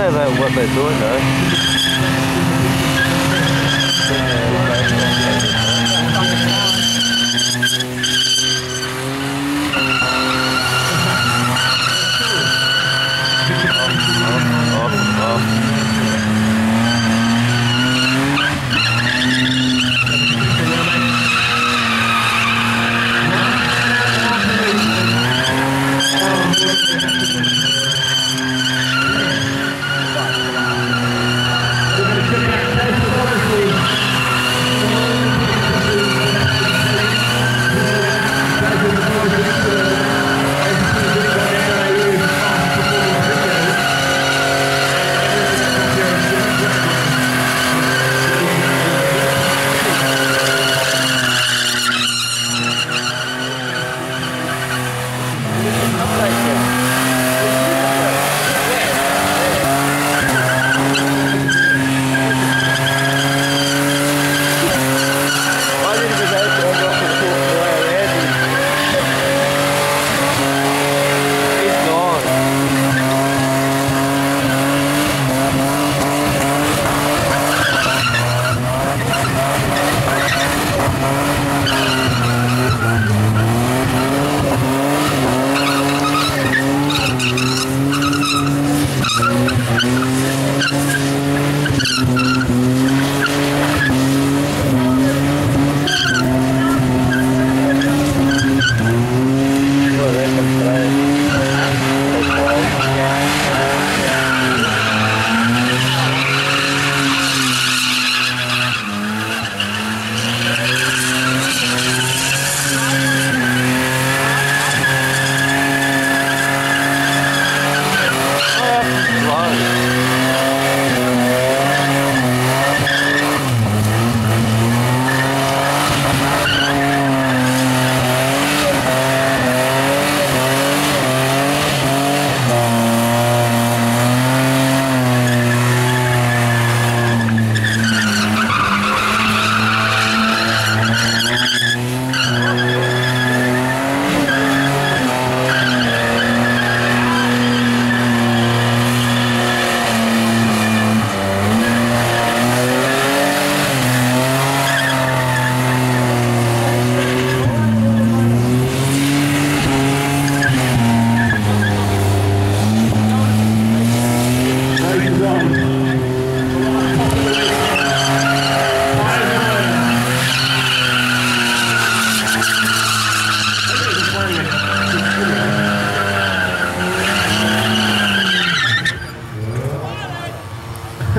Thing that what they're doing though.